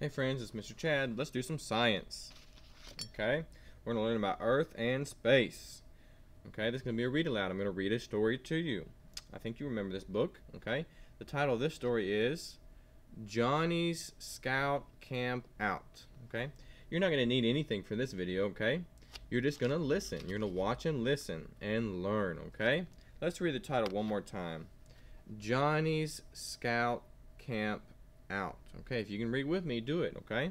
Hey friends, it's Mr. Chadd. Let's do some science. Okay? We're going to learn about Earth and space. Okay, this is going to be a read aloud. I'm going to read a story to you. I think you remember this book. Okay? The title of this story is Johnny's Scout Camp Out. Okay? You're not going to need anything for this video, okay? You're just going to listen. You're going to watch and listen and learn, okay? Let's read the title one more time. Johnny's Scout Camp Out. Okay, if you can read with me, do it, okay?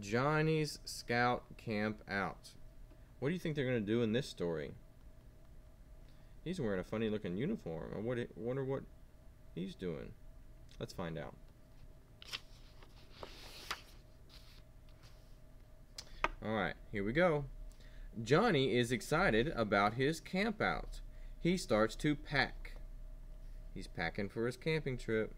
Johnny's Scout Camp Out. What do you think they're going to do in this story? He's wearing a funny looking uniform. I wonder what he's doing. Let's find out. Alright, here we go. Johnny is excited about his camp out. He starts to pack. He's packing for his camping trip.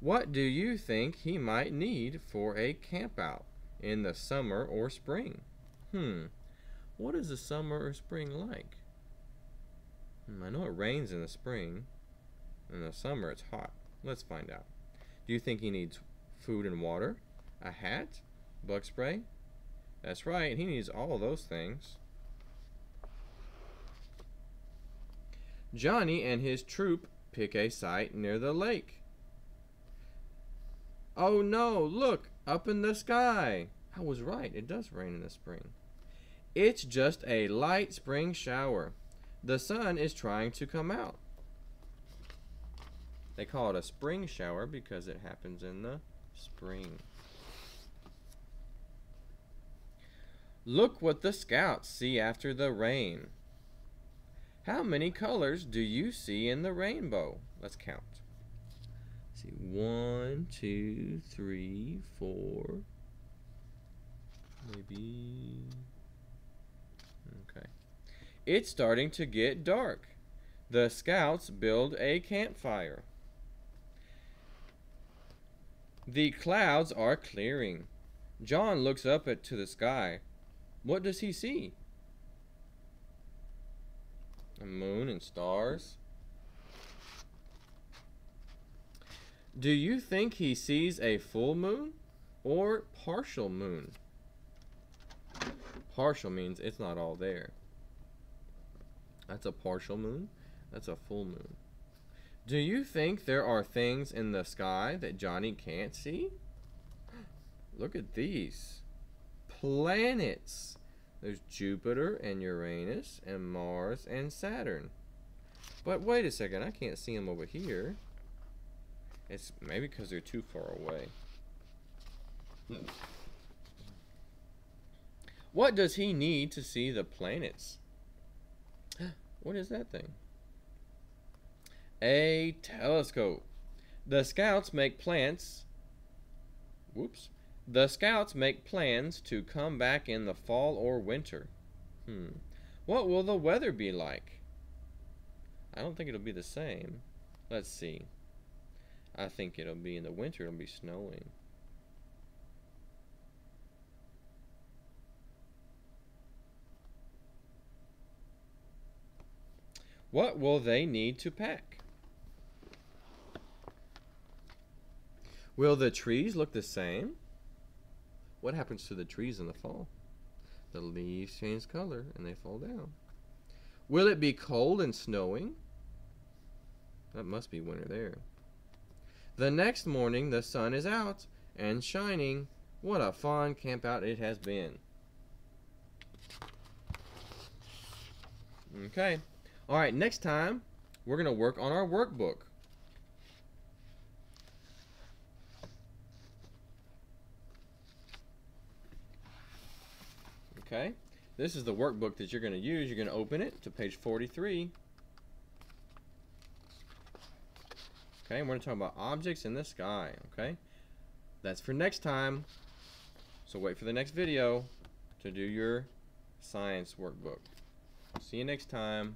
What do you think he might need for a campout in the summer or spring? Hmm, what is the summer or spring like? Hmm, I know it rains in the spring. In the summer it's hot. Let's find out. Do you think he needs food and water? A hat? Bug spray? That's right, he needs all those things. Johnny and his troop pick a site near the lake. Oh no, look, up in the sky. I was right, it does rain in the spring. It's just a light spring shower. The sun is trying to come out. They call it a spring shower because it happens in the spring. Look what the scouts see after the rain. How many colors do you see in the rainbow? Let's count see, one, two, three, four, maybe, okay. It's starting to get dark. The scouts build a campfire. The clouds are clearing. John looks up at, to the sky. What does he see? A moon and stars. Do you think he sees a full moon or partial moon? Partial means it's not all there. That's a partial moon. That's a full moon. Do you think there are things in the sky that Johnny can't see? Look at these. Planets. There's Jupiter and Uranus and Mars and Saturn. But wait a second, I can't see them over here. It's maybe because they're too far away. What does he need to see the planets? What is that thing? A telescope. The scouts make plans. Whoops. The scouts make plans to come back in the fall or winter. Hmm. What will the weather be like? I don't think it'll be the same. Let's see. I think it'll be in the winter, it'll be snowing. What will they need to pack? Will the trees look the same? What happens to the trees in the fall? The leaves change color and they fall down. Will it be cold and snowing? That must be winter there. The next morning, the sun is out and shining. What a fun camp out it has been. Okay. All right, next time, we're going to work on our workbook. Okay. This is the workbook that you're going to use. You're going to open it to page 43. Okay, we're going to talk about objects in the sky, okay? That's for next time. So wait for the next video to do your science workbook. See you next time.